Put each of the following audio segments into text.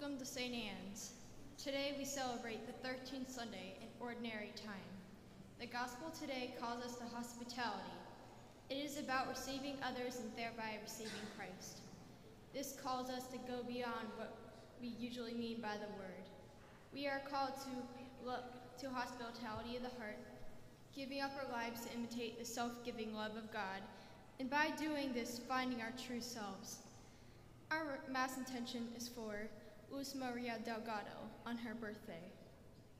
Welcome to St. Ann's. Today we celebrate the 13th Sunday in Ordinary Time. The Gospel today calls us to hospitality. It is about receiving others and thereby receiving Christ. This calls us to go beyond what we usually mean by the word. We are called to look to hospitality of the heart, giving up our lives to imitate the self-giving love of God, and by doing this, finding our true selves. Our Mass intention is for Luz Maria Delgado on her birthday.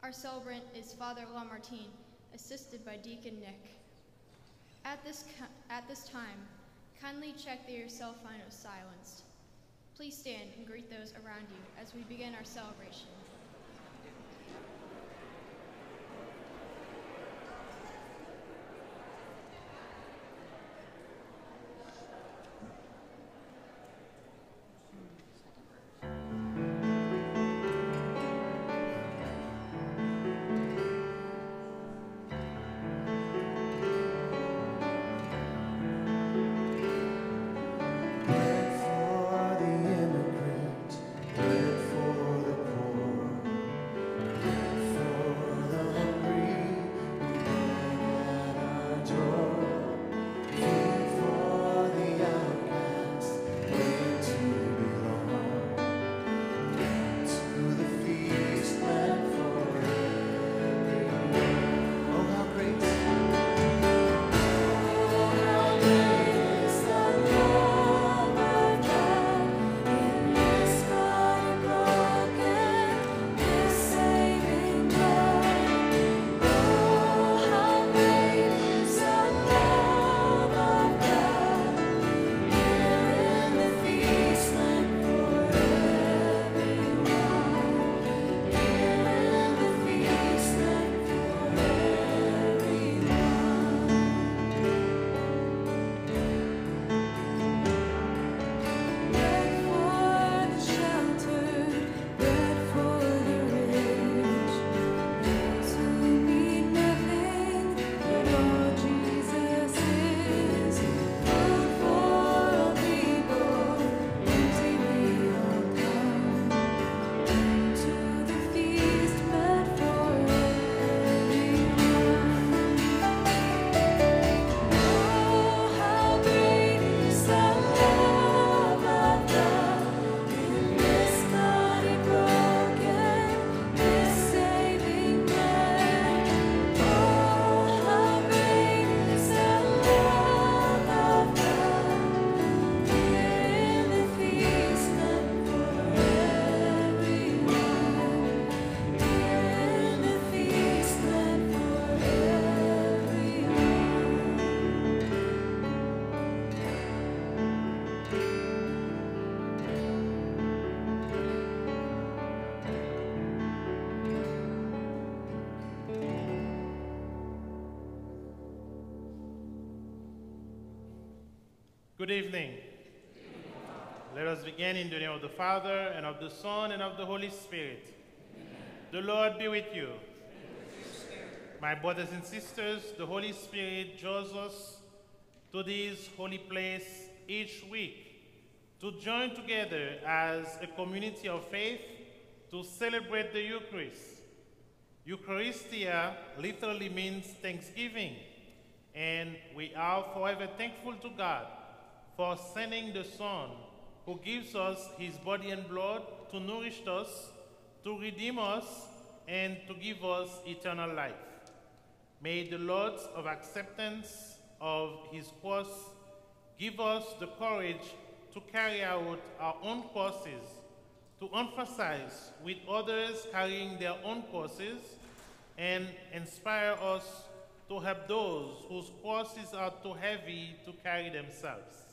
Our celebrant is Father Lamartine, assisted by Deacon Nick. At this, at this time, kindly check that your cell phone is silenced. Please stand and greet those around you as we begin our celebration. Good evening. Let us begin in the name of the Father, and of the Son, and of the Holy Spirit. Amen. The Lord be with you. My brothers and sisters, the Holy Spirit draws us to this holy place each week to join together as a community of faith to celebrate the Eucharist. Eucharistia literally means thanksgiving, and we are forever thankful to God for sending the Son, who gives us his body and blood to nourish us, to redeem us, and to give us eternal life. May the Lord of acceptance of his cross give us the courage to carry out our own crosses, to emphasize with others carrying their own crosses, and inspire us to help those whose crosses are too heavy to carry themselves.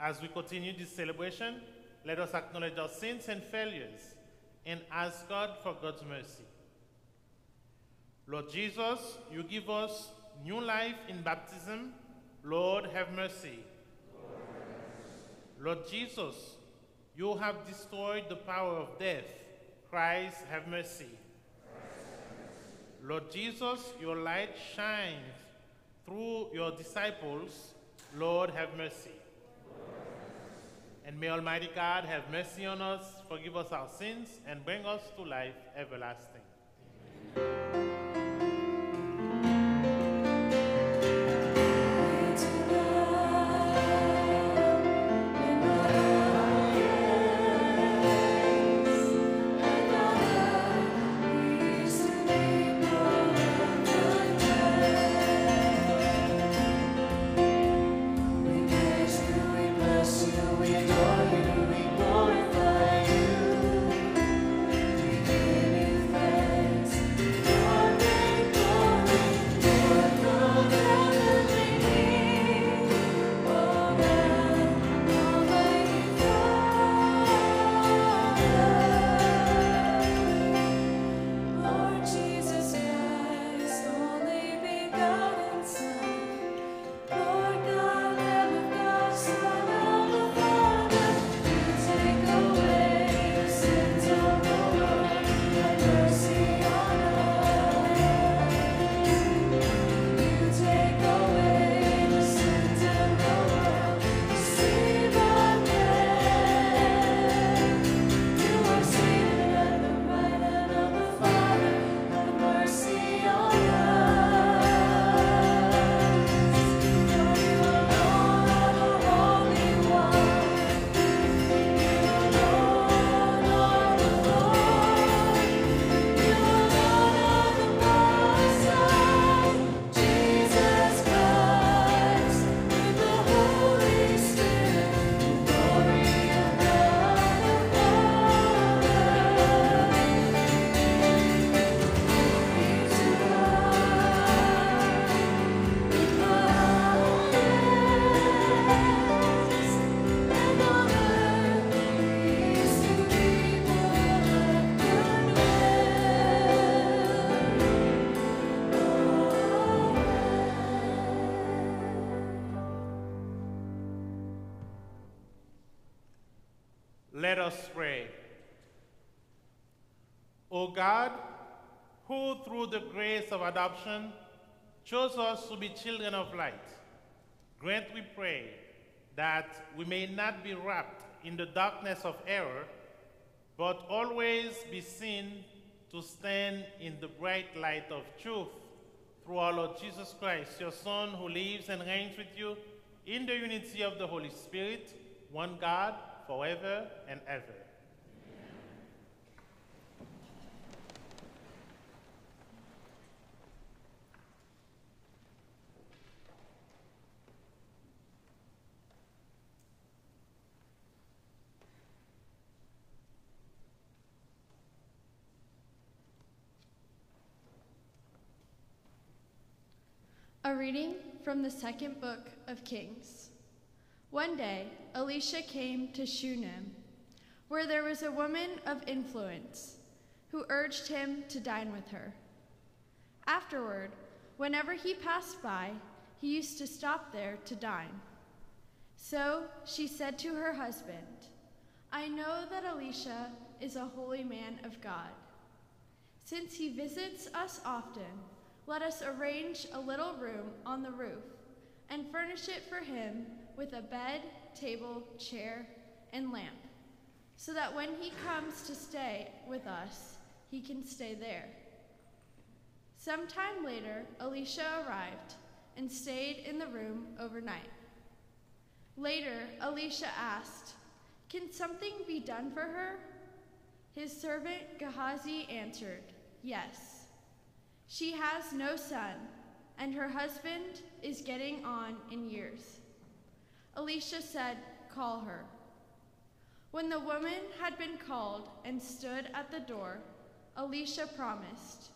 As we continue this celebration, let us acknowledge our sins and failures and ask God for God's mercy. Lord Jesus, you give us new life in baptism. Lord, have mercy. Lord, Jesus, you have destroyed the power of death. Christ, have mercy. Lord Jesus, your light shines through your disciples. Lord, have mercy. And may Almighty God have mercy on us, forgive us our sins, and bring us to life everlasting. Lord Let us pray. O God, who through the grace of adoption chose us to be children of light, grant, we pray, that we may not be wrapped in the darkness of error, but always be seen to stand in the bright light of truth through our Lord Jesus Christ, your Son, who lives and reigns with you in the unity of the Holy Spirit, one God, forever and ever. A reading from the second book of Kings. One day, Elisha came to Shunem, where there was a woman of influence who urged him to dine with her. Afterward, whenever he passed by, he used to stop there to dine. So she said to her husband, I know that Elisha is a holy man of God. Since he visits us often, let us arrange a little room on the roof and furnish it for him with a bed, table, chair, and lamp, so that when he comes to stay with us, he can stay there. Sometime later, Elisha arrived and stayed in the room overnight. Later, Elisha asked, Can something be done for her? His servant Gehazi answered, Yes. She has no son, and her husband is getting on in years. Elisha said, Call her. When the woman had been called and stood at the door, Elisha promised,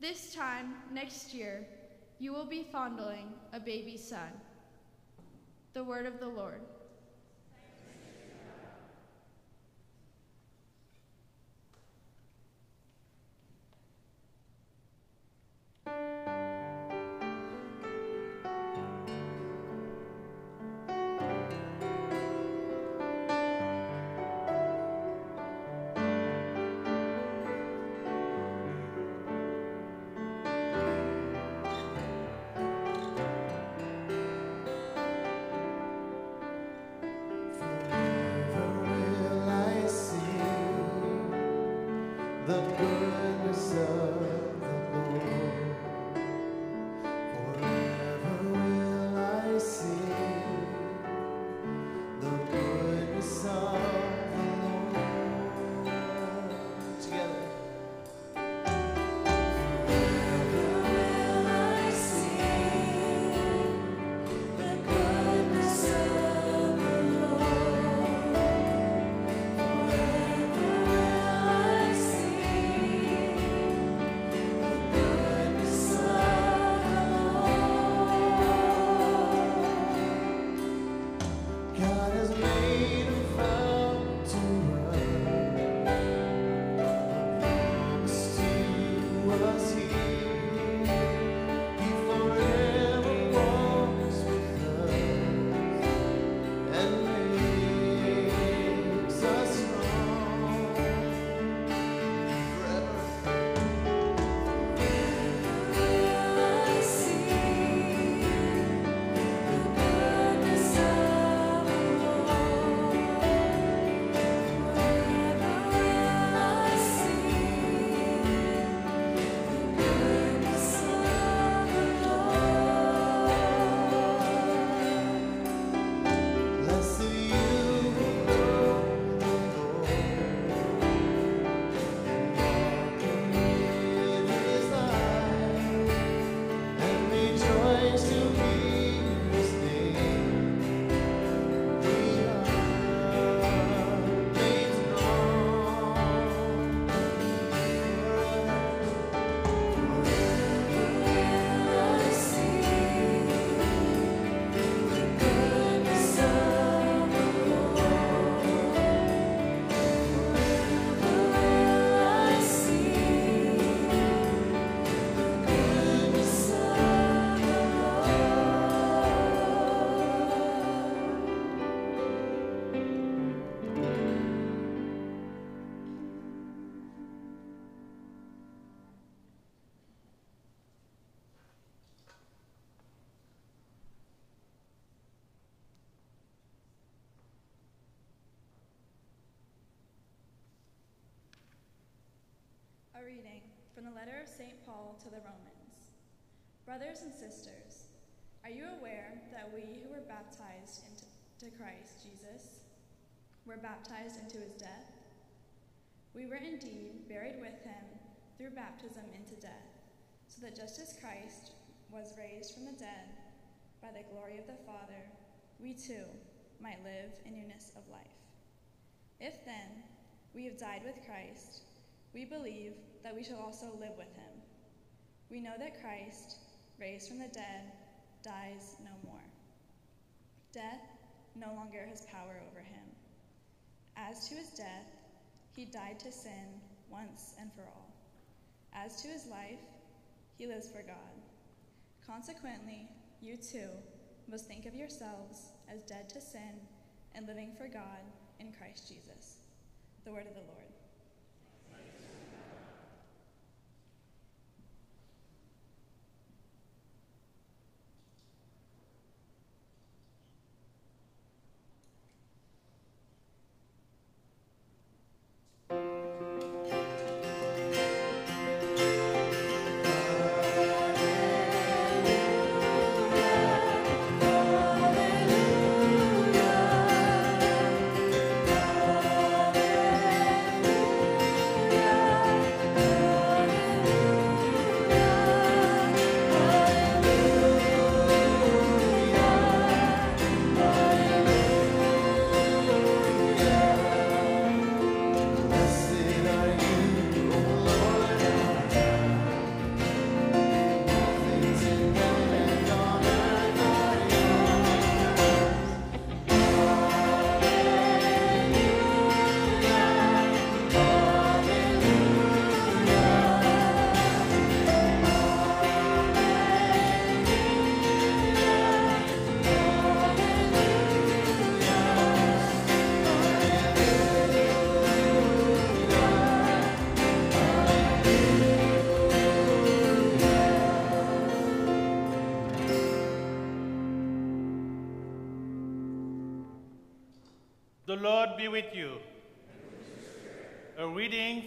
This time next year, you will be fondling a baby son. The word of the Lord. From the letter of St. Paul to the Romans. Brothers and sisters, are you aware that we who were baptized into Christ Jesus were baptized into his death? We were indeed buried with him through baptism into death, so that just as Christ was raised from the dead by the glory of the Father, we too might live in newness of life. If then we have died with Christ, we believe that we shall also live with him. We know that Christ, raised from the dead, dies no more. Death no longer has power over him. As to his death, he died to sin once and for all. As to his life, he lives for God. Consequently, you too must think of yourselves as dead to sin and living for God in Christ Jesus. The word of the Lord.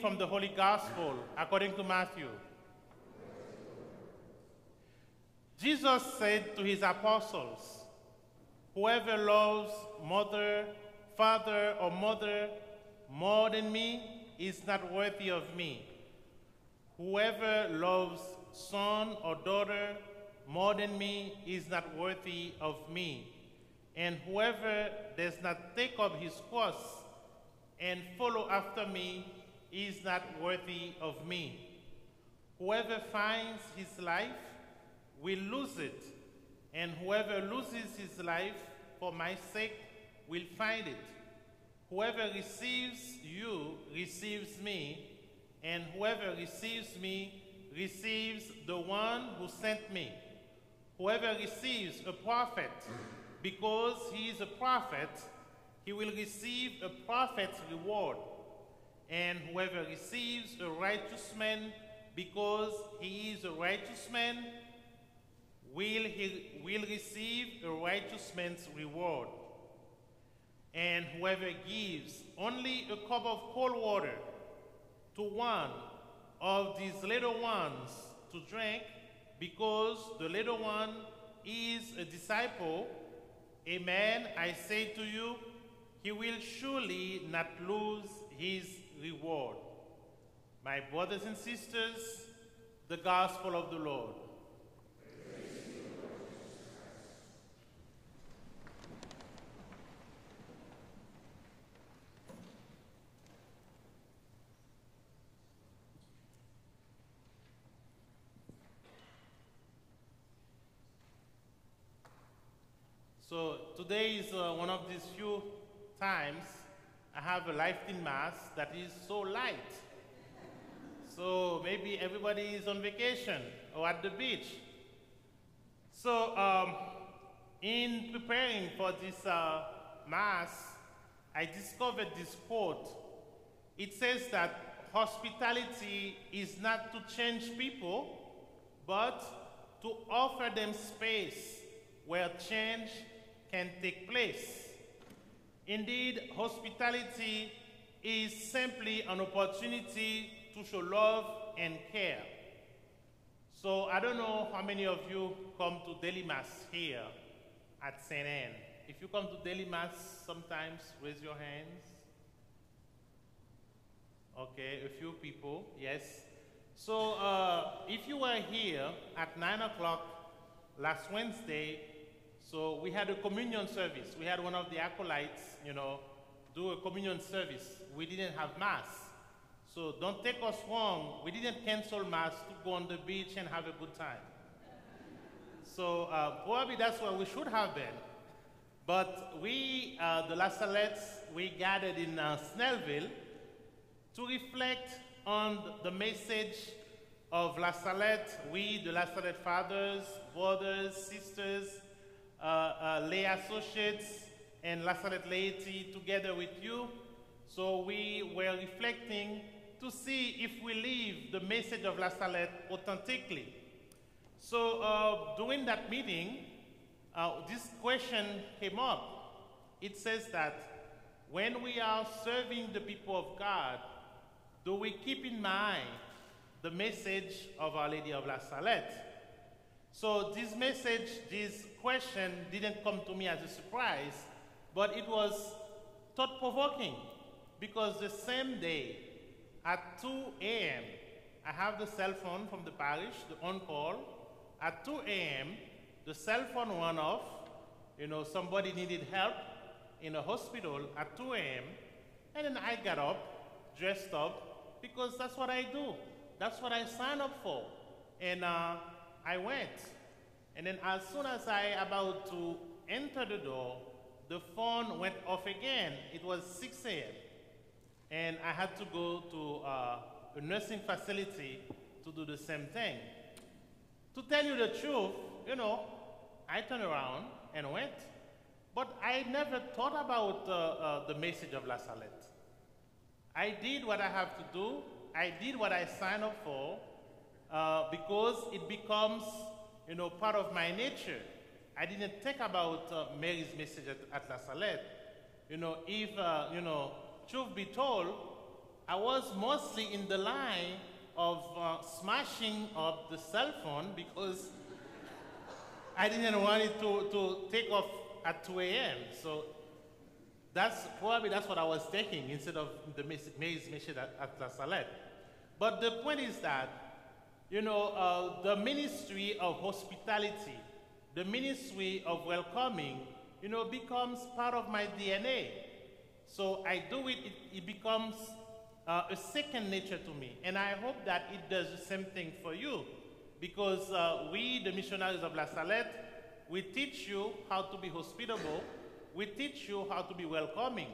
From the Holy Gospel according to Matthew. Jesus said to his apostles, Whoever loves mother, father, or mother more than me is not worthy of me. Whoever loves son or daughter more than me is not worthy of me. And whoever does not take up his cross and follow after me is not worthy of me. Whoever finds his life will lose it, and whoever loses his life for my sake will find it. Whoever receives you receives me, and whoever receives me receives the one who sent me. Whoever receives a prophet because he is a prophet, he will receive a prophet's reward. And whoever receives a righteous man because he is a righteous man, will, he, will receive a righteous man's reward. And whoever gives only a cup of cold water to one of these little ones to drink, because the little one is a disciple, amen, I say to you, he will surely not lose his reward. My brothers and sisters, the gospel of the Lord. So today is uh, one of these few times I have a Life Teen mass that is so light. So maybe everybody is on vacation or at the beach. So um, in preparing for this uh, mass, I discovered this quote. It says that hospitality is not to change people, but to offer them space where change can take place. Indeed, hospitality is simply an opportunity to show love and care. So I don't know how many of you come to daily mass here at St. Ann. If you come to daily mass sometimes, raise your hands. Okay, a few people, yes. So uh, if you were here at 9 o'clock last Wednesday, so we had a communion service. We had one of the acolytes, you know, do a communion service. We didn't have mass. So don't take us wrong. We didn't cancel mass to go on the beach and have a good time. So uh, probably that's where we should have been. But we, uh, the La Salettes, we gathered in uh, Snellville to reflect on the message of La Salette. We, the La Salette fathers, brothers, sisters, lay associates, and La Salette laity together with you. So we were reflecting to see if we live the message of La Salette authentically. So uh, during that meeting, uh, this question came up. It says that when we are serving the people of God, do we keep in mind the message of Our Lady of La Salette? So this message, this question didn't come to me as a surprise, but it was thought-provoking because the same day at 2 a.m., I have the cell phone from the parish, the on-call. At 2 a.m., the cell phone went off. You know, somebody needed help in a hospital at 2 a.m. And then I got up, dressed up, because that's what I do. That's what I sign up for. And uh, I went. And then as soon as I about to enter the door, the phone went off again. It was 6 a.m. And I had to go to uh, a nursing facility to do the same thing. To tell you the truth, you know, I turned around and went. But I never thought about uh, uh, the message of La Salette. I did what I have to do. I did what I signed up for uh, because it becomes, you know, part of my nature. I didn't think about uh, Mary's message at, at La Salette. You know, if, uh, you know, truth be told, I was mostly in the line of uh, smashing up the cell phone because I didn't want it to, to take off at 2 a.m. So that's probably that's what I was taking instead of the maize message at, at La Salette. But the point is that, you know, uh, the ministry of hospitality, the ministry of welcoming, you know, becomes part of my DNA. So I do it, it, it becomes uh, a second nature to me. And I hope that it does the same thing for you. Because uh, we, the missionaries of La Salette, we teach you how to be hospitable, we teach you how to be welcoming.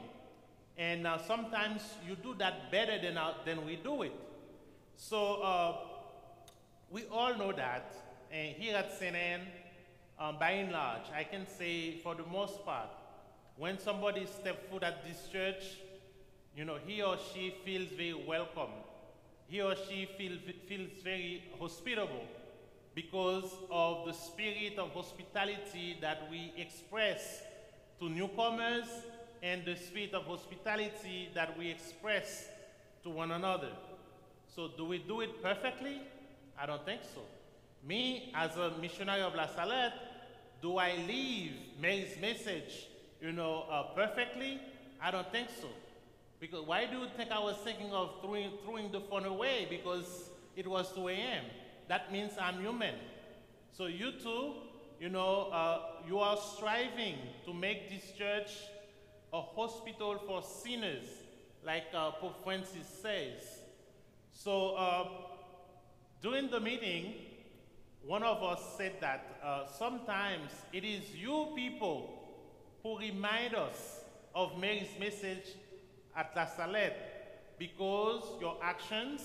And uh, sometimes you do that better than, uh, than we do it. So uh, we all know that. And here at. Ann, um, by and large, I can say for the most part, when somebody steps foot at this church, you know, he or she feels very welcome. He or she feel, feels very hospitable because of the spirit of hospitality that we express to newcomers and the spirit of hospitality that we express to one another. So, do we do it perfectly? I don't think so. Me, as a missionary of La Salette, do I leave Mary's message, you know, uh, perfectly? I don't think so. Because why do you think I was thinking of throwing, throwing the phone away because it was 2 a.m.? That means I'm human. So you too, you know, uh, you are striving to make this church a hospital for sinners, like uh, Pope Francis says. So uh, during the meeting, one of us said that uh, sometimes it is you people who remind us of Mary's message at La Salette because your actions,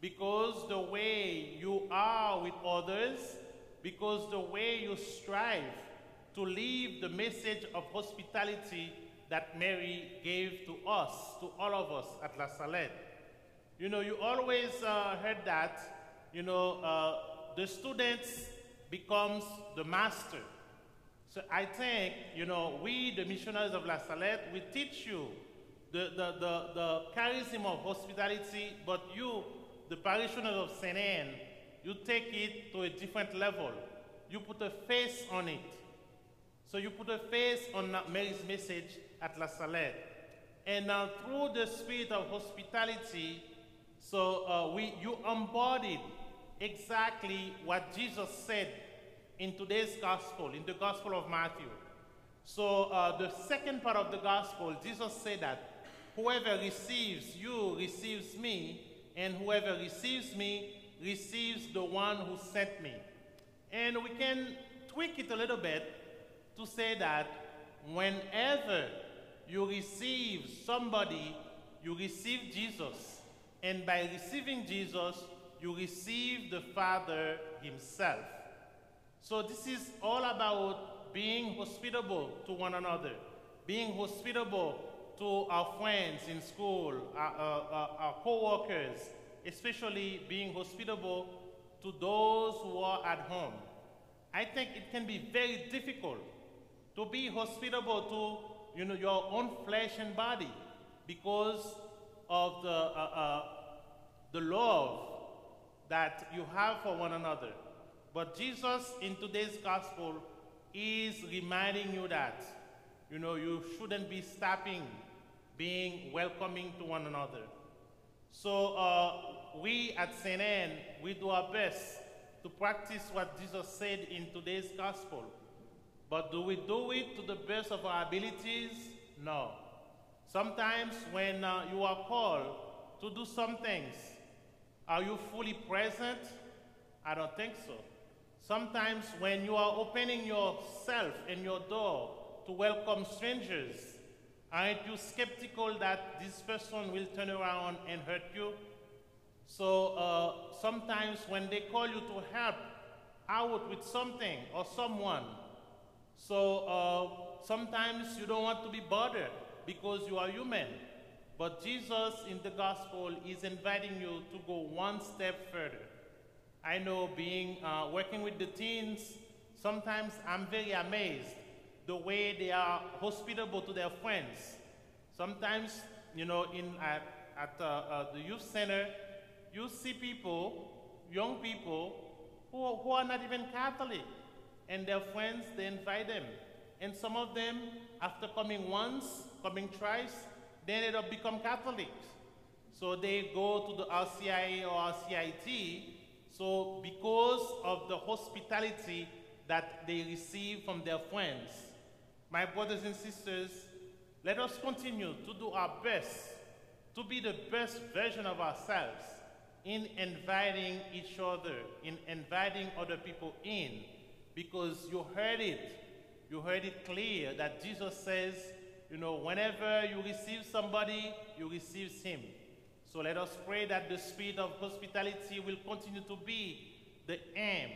because the way you are with others, because the way you strive to live the message of hospitality that Mary gave to us, to all of us at La Salette. You know, you always uh, heard that, you know, uh, the students becomes the master. So I think, you know, we, the missionaries of La Salette, we teach you the, the, the, the charism of hospitality, but you, the parishioners of St. Ann, you take it to a different level. You put a face on it. So you put a face on Mary's message at La Salette. And uh, through the spirit of hospitality, so uh, we, you embodied exactly what Jesus said in today's gospel, in the Gospel of Matthew. So uh, the second part of the gospel, Jesus said that whoever receives you receives me, and whoever receives me receives the one who sent me. And we can tweak it a little bit to say that whenever you receive somebody, you receive Jesus. And by receiving Jesus, you receive the Father Himself. So this is all about being hospitable to one another, being hospitable to our friends in school, our, our, our co-workers, especially being hospitable to those who are at home. I think it can be very difficult to be hospitable to you know, your own flesh and body because of the, uh, uh, the love that you have for one another. But Jesus in today's gospel is reminding you that you know you shouldn't be stopping being welcoming to one another. So uh, we at St. Ann, we do our best to practice what Jesus said in today's gospel. But do we do it to the best of our abilities? No. Sometimes when uh, you are called to do some things, are you fully present? I don't think so. Sometimes when you are opening yourself and your door to welcome strangers, aren't you skeptical that this person will turn around and hurt you? So uh, sometimes when they call you to help out with something or someone, so uh, sometimes you don't want to be bothered because you are human. But Jesus in the gospel is inviting you to go one step further. I know being uh, working with the teens, sometimes I'm very amazed the way they are hospitable to their friends. Sometimes, you know, in uh, at uh, uh, the youth center, you see people, young people, who, who are not even Catholic, and their friends, they invite them. And some of them, after coming once, coming twice, they ended up become Catholics. So they go to the RCIA or RCIT. So because of the hospitality that they receive from their friends, my brothers and sisters, let us continue to do our best to be the best version of ourselves in inviting each other, in inviting other people in, because you heard it. You heard it clear that Jesus says, you know, whenever you receive somebody, you receive him. So let us pray that the spirit of hospitality will continue to be the aim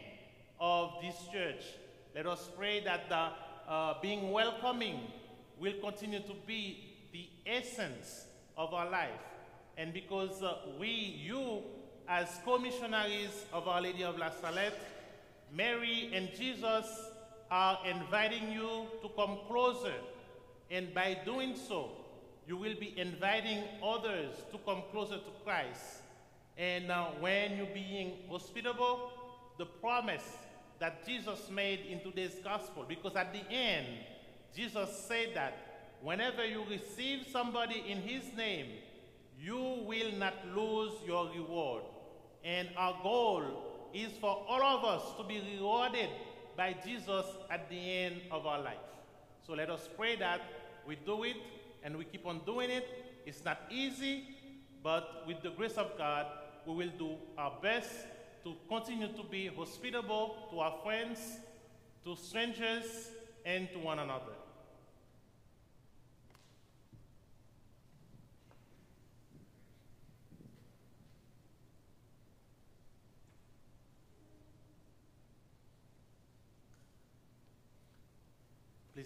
of this church. Let us pray that the, uh, being welcoming will continue to be the essence of our life. And because uh, we, you, as co-missionaries of Our Lady of La Salette, Mary and Jesus are inviting you to come closer. And by doing so, you will be inviting others to come closer to Christ. And uh, when you're being hospitable, the promise that Jesus made in today's gospel, because at the end, Jesus said that whenever you receive somebody in his name, you will not lose your reward. And our goal is for all of us to be rewarded by Jesus at the end of our life. So let us pray that we do it and we keep on doing it. It's not easy, but with the grace of God, we will do our best to continue to be hospitable to our friends, to strangers, and to one another. Please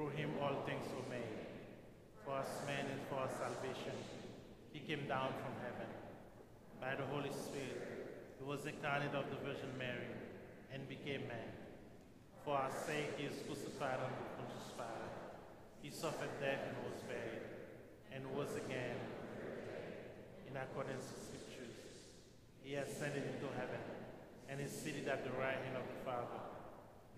Through him all things were made. For us men and for our salvation, he came down from heaven. By the Holy Spirit, he was incarnate of the Virgin Mary and became man. For our sake, he is crucified on the Pontius Pilate. He suffered death and was buried, and was again, in accordance with Scriptures. He ascended into heaven and is seated at the right hand of the Father.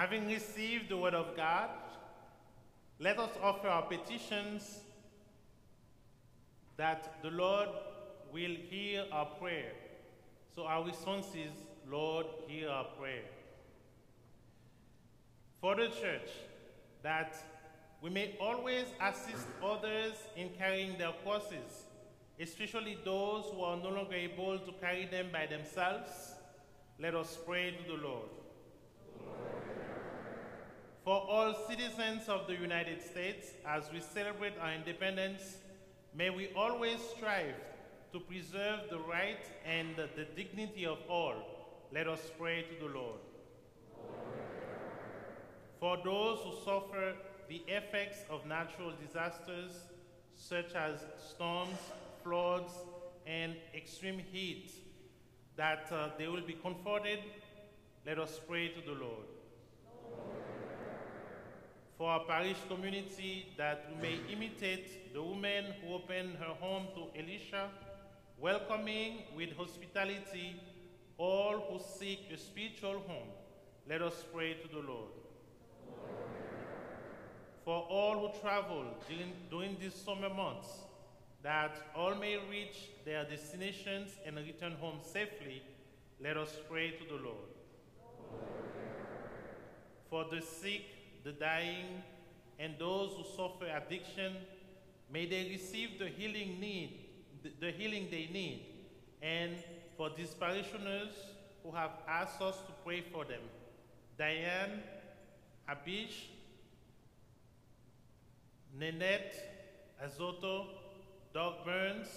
Having received the word of God, let us offer our petitions that the Lord will hear our prayer. So our response is, Lord, hear our prayer. For the church, that we may always assist others in carrying their crosses, especially those who are no longer able to carry them by themselves, let us pray to the Lord. For all citizens of the United States, as we celebrate our independence, may we always strive to preserve the right and the dignity of all. Let us pray to the Lord. For those who suffer the effects of natural disasters such as storms, floods, and extreme heat, that uh, they will be comforted, let us pray to the Lord. For our parish community, that we may imitate the woman who opened her home to Elisha welcoming with hospitality all who seek a spiritual home. Let us pray to the Lord. For all who travel during, during these summer months, that all may reach their destinations and return home safely, let us pray to the Lord. For the sick, the dying, and those who suffer addiction, may they receive the healing need, the, healing they need. And for these parishioners who have asked us to pray for them, Diane, Abish, Nanette Azoto, Doug Burns,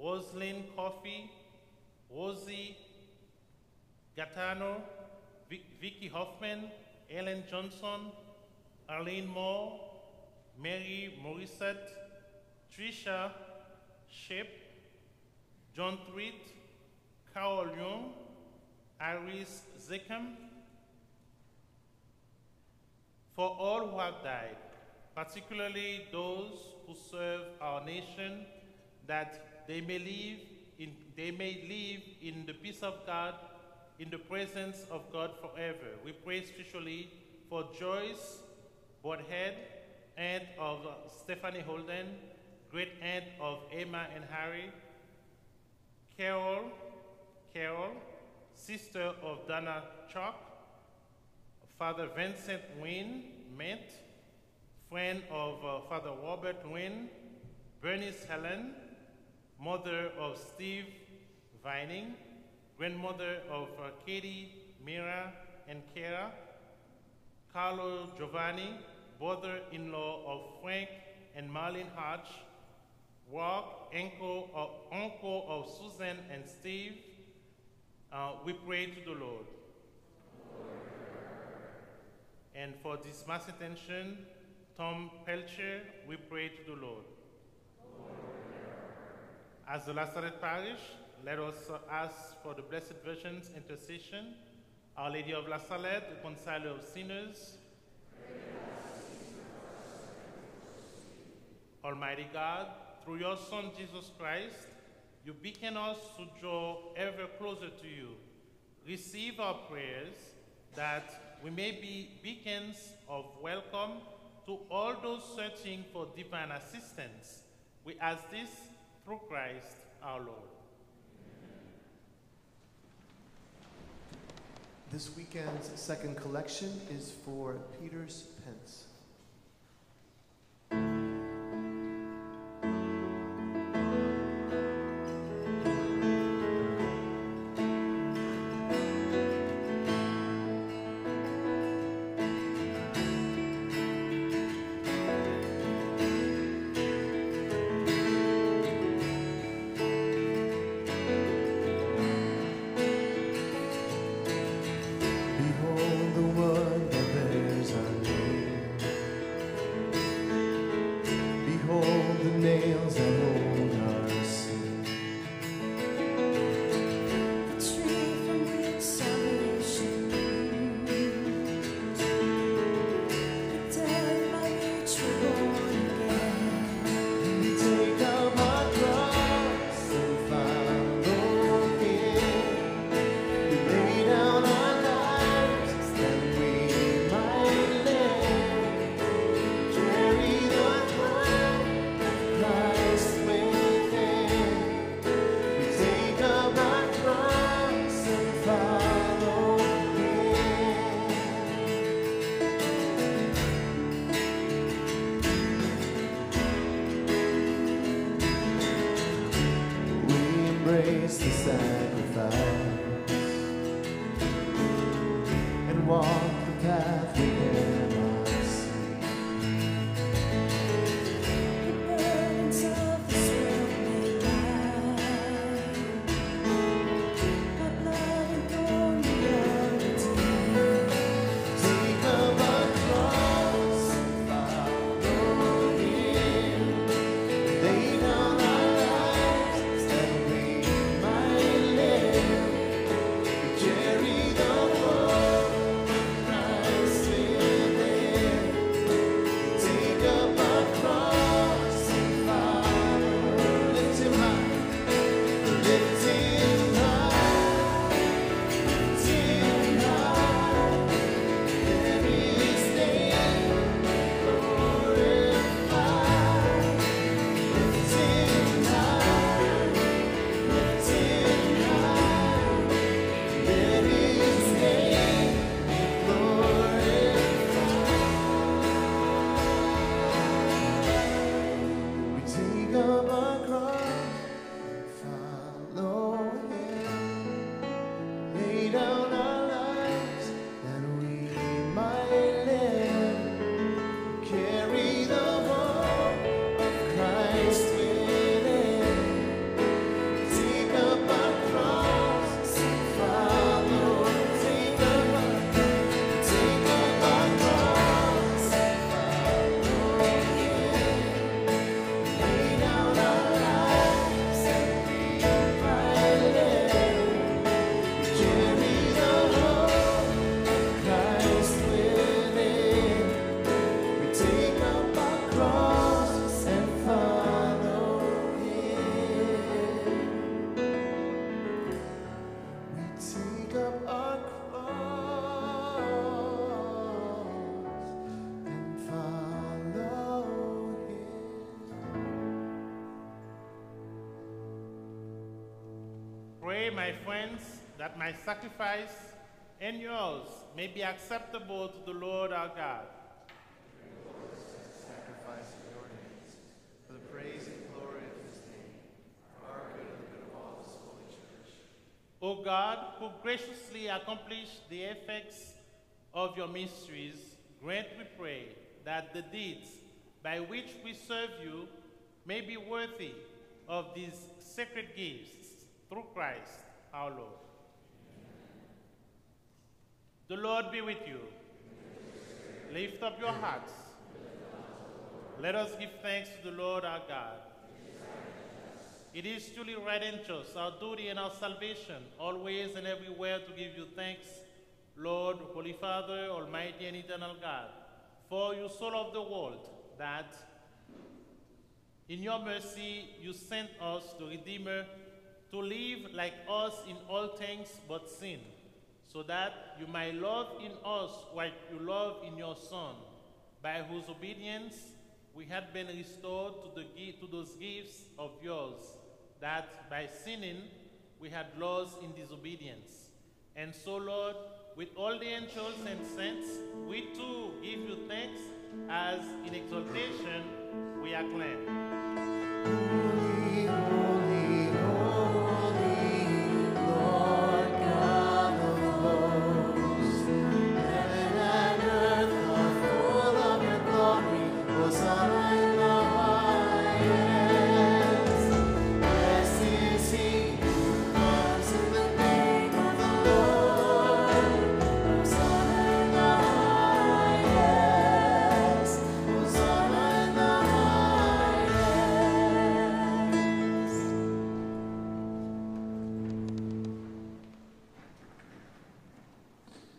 Rosalind Coffey, Rosie Gattano, Vic- Vicky Hoffman, Ellen Johnson, Arlene Moore, Mary Morissette, Trisha Ship, John Tweed, Carol Young, Iris Zickham, for all who have died, particularly those who serve our nation, that they may live in, they may live in the peace of God, in the presence of God forever. We pray especially for Joyce Bodhead, aunt of Stephanie Holden, great aunt of Emma and Harry, Carol, Carol, sister of Dana Chalk, Father Vincent Wynne Mint, friend of uh, Father Robert Wynne, Bernice Helen, mother of Steve Vining, grandmother of uh, Katie, Mira, and Kara, Carlo Giovanni, brother-in-law of Frank and Marlene Hodge, Rock, uncle of, uncle of Susan and Steve, uh, we pray to the Lord. And for this mass attention, Tom Pelcher, we pray to the Lord. As the La Salette Parish, let us ask for the Blessed Virgin's intercession, Our Lady of La Salette, the Reconciler of Sinners. Almighty God, through your Son Jesus Christ, you beckon us to draw ever closer to you. Receive our prayers that we may be beacons of welcome to all those searching for divine assistance. We ask this through Christ our Lord. This weekend's second collection is for Peter's Pence. My sacrifice and yours may be acceptable to the Lord our God. Sacrifice in your hands for the praise and glory of his name, for our good and the good of all his holy church. O God, who graciously accomplished the effects of your mysteries, grant, we pray, that the deeds by which we serve you may be worthy of these sacred gifts through Christ our Lord. The Lord be with you. Lift up your hearts. Let us give thanks to the Lord our God. It is truly right and just, our duty and our salvation, always and everywhere to give you thanks, Lord, Holy Father, Almighty and eternal God, for you so loved the world that in your mercy you sent us the Redeemer to live like us in all things but sin, so that you might love in us what you love in your Son, by whose obedience we have been restored to, the, to those gifts of yours, that by sinning we had lost in disobedience. And so, Lord, with all the angels and saints, we too give you thanks as in exaltation we acclaim. Holy,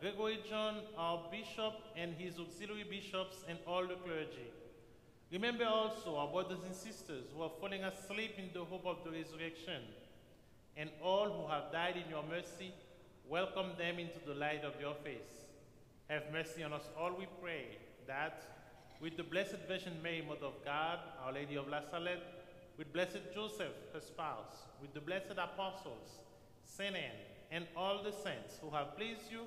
Gregory John our Bishop, and his auxiliary bishops, and all the clergy. Remember also our brothers and sisters who are falling asleep in the hope of the resurrection, and all who have died in your mercy, welcome them into the light of your face. Have mercy on us all, we pray, that with the Blessed Virgin Mary, Mother of God, Our Lady of La Salette, with Blessed Joseph, her spouse, with the blessed apostles, Saint Ann, and all the saints who have pleased you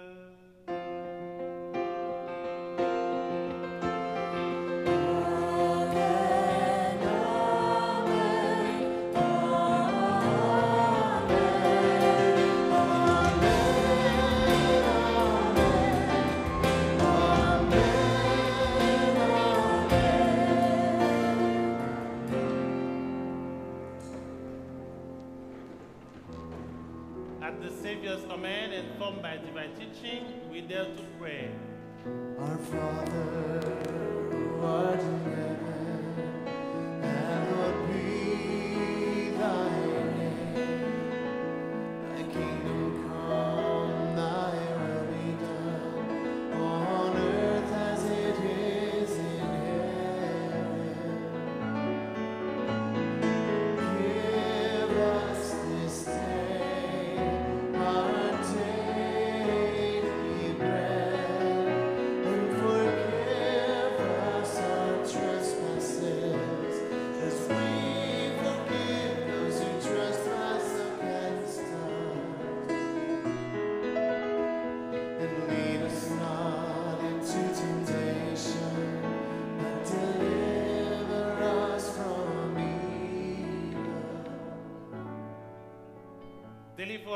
Dare to pray. Our Father,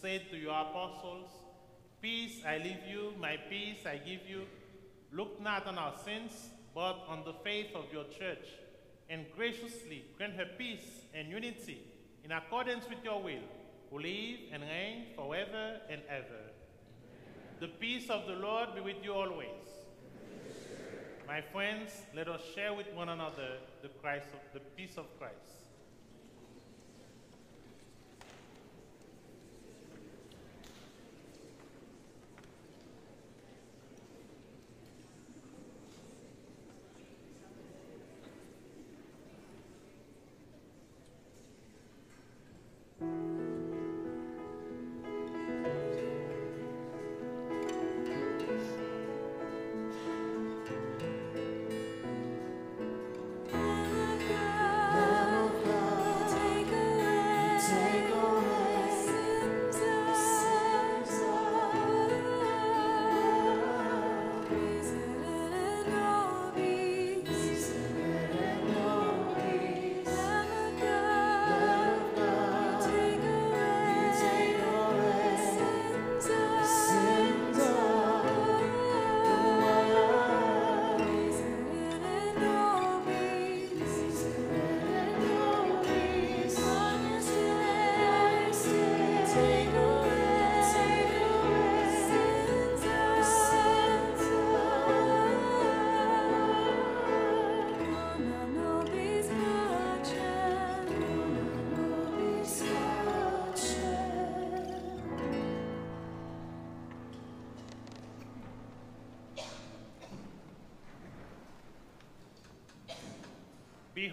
Said to your apostles, Peace I leave you, my peace I give you, look not on our sins, but on the faith of your church, and graciously grant her peace and unity in accordance with your will, who live and reign forever and ever. The peace of the Lord be with you always. My friends, let us share with one another the, Christ of, the peace of Christ.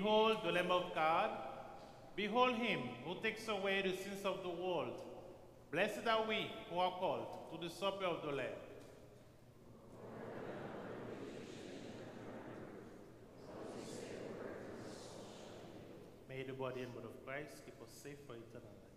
Behold the Lamb of God. Behold him who takes away the sins of the world. Blessed are we who are called to the supper of the Lamb. May the body and blood of Christ keep us safe for eternal life.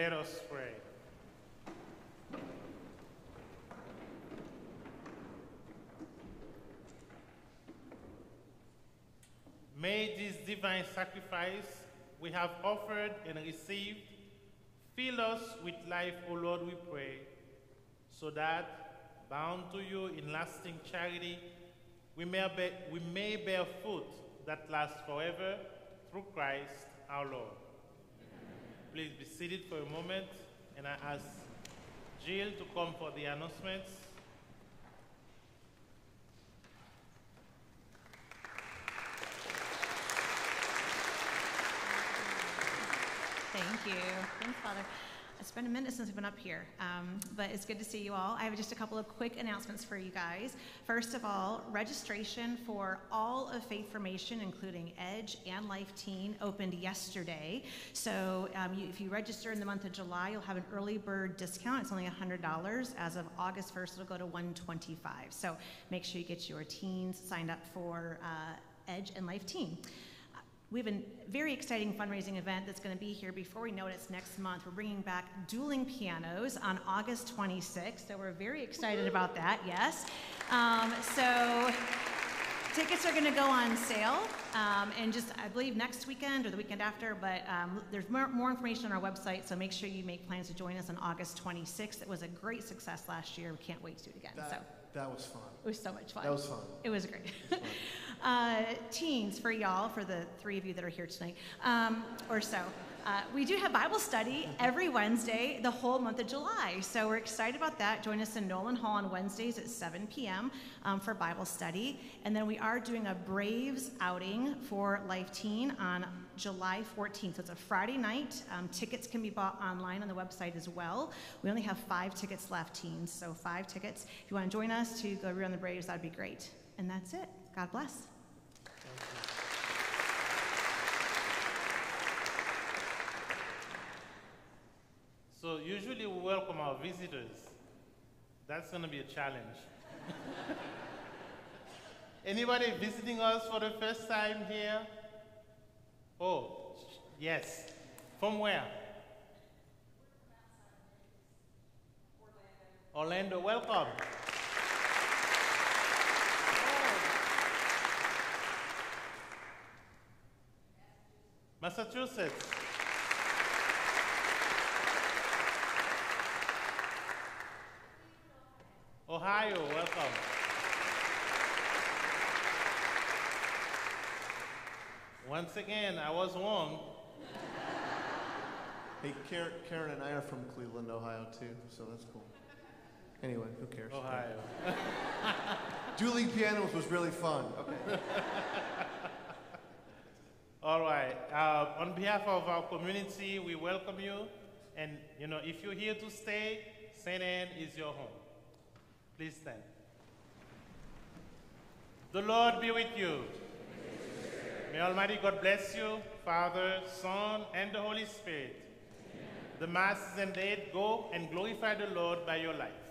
Let us pray. May this divine sacrifice we have offered and received fill us with life, O Lord, we pray, so that, bound to you in lasting charity, we may, bear, we may bear fruit that lasts forever through Christ our Lord. Please be seated for a moment, and I ask Jill to come for the announcements. Thank you. Thanks, Father. It's been a minute since I've been up here, um, but it's good to see you all. I have just a couple of quick announcements for you guys. First of all, registration for all of Faith Formation, including Edge and Life Teen, opened yesterday. So um, you, if you register in the month of July, you'll have an early bird discount. It's only $100. As of August 1st, it'll go to 125. So make sure you get your teens signed up for uh, Edge and Life Teen. We have a very exciting fundraising event that's going to be here before we know it. It's next month. We're bringing back dueling pianos on August 26th, so we're very excited about that. Yes. Um, so tickets are going to go on sale, um, and just I believe next weekend or the weekend after. But um, there's more, more information on our website, so make sure you make plans to join us on August 26th. It was a great success last year. We can't wait to do it again. so That, was fun. it was so much fun. That was fun. It was great. uh, teens, for y'all, for the three of you that are here tonight, um, or so. Uh, we do have Bible study every Wednesday, the whole month of July. So we're excited about that. Join us in Nolan Hall on Wednesdays at 7 p.m. Um, for Bible study. And then we are doing a Braves outing for Life Teen on July 14th. So it's a Friday night. Um, tickets can be bought online on the website as well. We only have five tickets left, teens. So five tickets. If you want to join us to go root on the Braves, that'd be great. And that's it. God bless. So usually we welcome our visitors. That's going to be a challenge. Anybody visiting us for the first time here? Oh, yes. From where? Orlando, welcome. Massachusetts. Ohio, welcome. Once again, I was wrong. Hey, Karen, Karen and I are from Cleveland, Ohio, too, so that's cool. Anyway, who cares? Ohio. Dueling pianos was really fun. Okay. All right. Uh, on behalf of our community, we welcome you. And, you know, if you're here to stay, St. Ann is your home. Please stand. The Lord be with you. May Almighty God bless you, Father, Son, and the Holy Spirit. The Mass is ended. Go and glorify the Lord by your life.